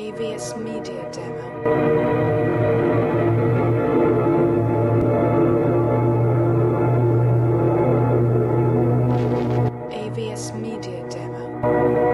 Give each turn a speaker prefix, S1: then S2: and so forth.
S1: AVS Media Demo. AVS Media Demo.